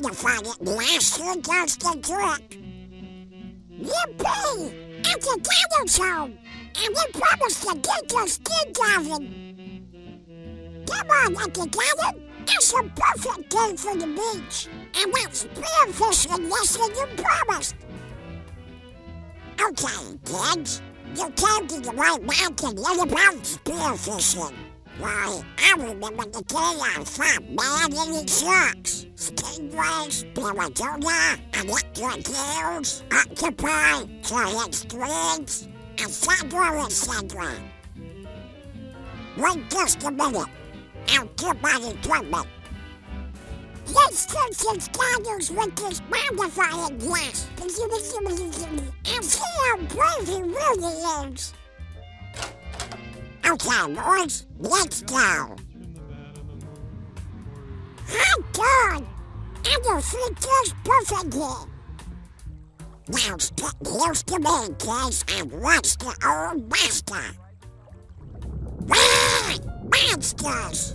100 power magnifying glass sure does the trick. Yippee! It's a dinosaur! And we promised to get your skin diving! Come on, Cannon! It's a perfect day for the beach! And that's spearfishing less than you promised! Okay, kids. You came to the right mountain yet about spearfishing. Why, I remember the day I fought man-eating sharks, stingrays, spiritonia, electric eels, octopi, giant squids, etc., etc. Wait just a minute. I'll get my equipment. Let's search its candles with this magnifying glass. And see how brave he really is. Okay, boys, let's go. Hot dog! And your feet just perfectly. Now stick used to me, kids, and watch the old master. Ah, monsters!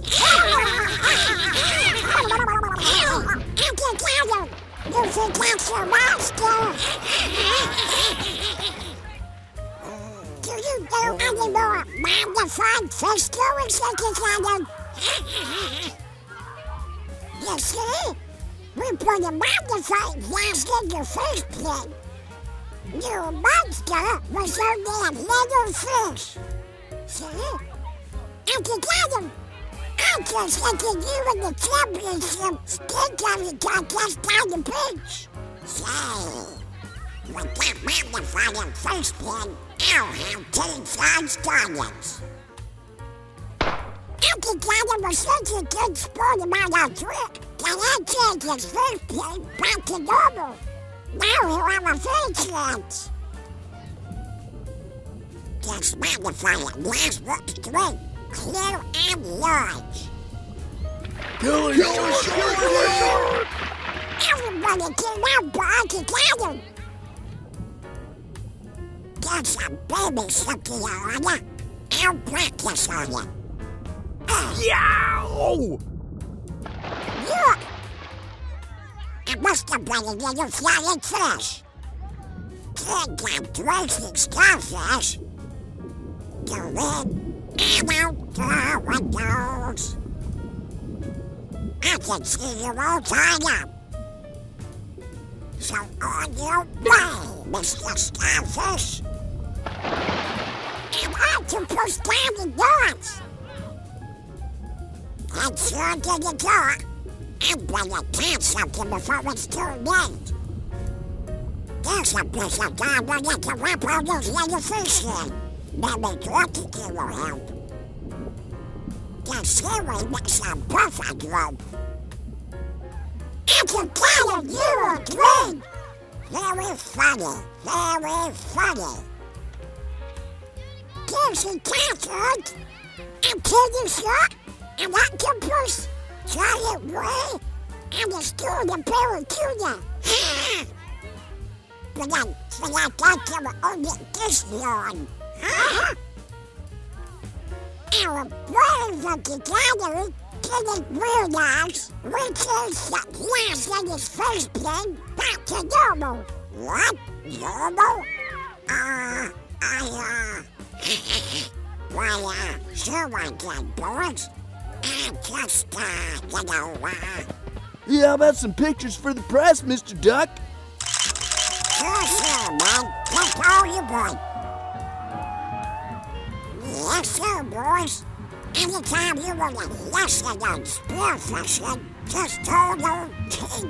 Anti-Cannon! You think that's your monster? Do you know any more magnified fish stories, Anti-Cannon? You see? We put a magnifying glass in your face plate. Your monster was only a little fish. See? Anti-Cannon! I just entered you in the championship skin diving contest down the beach. Say, with that magnifying first pin, I'll have ten size targets. Cannon was such a good sport about our trip that I changed his first pin back to normal. Now he'll have a face lens. This magnifying glass looks great clear and large. Killer Shark! Everybody came out bar together. Get some baby sucky on ya. I'll practice on ya. Yow! Look! It must have been a little flying fish. Can't get racing starfish. In and out the windows. I can see you all tied up. So on your way, Mr. Starfish. And on to push down the doors. Sure to the door. I'm gonna catch something before it's too late. There's a piece of garbage that can wrap all those little fish in. Maybe Quantity will help. The seaweed makes a perfect rope. I can tell you you agree. Very funny, very funny. There's a catcherd, a kitty shark, an octopus, giant ray, and a stool of barracuda. but I, but I thought they were only this long. Our brains are together didn't realize the glass in his first plane back to normal. What? Normal? Uh, I, uh... well, uh, sure I did, boys. I. Yeah, how about some pictures for the press, Mr. Duck? Sure, sure, man. All you want. Yes, sir, boys. Anytime you want a lesson on spearfishing, just hold on.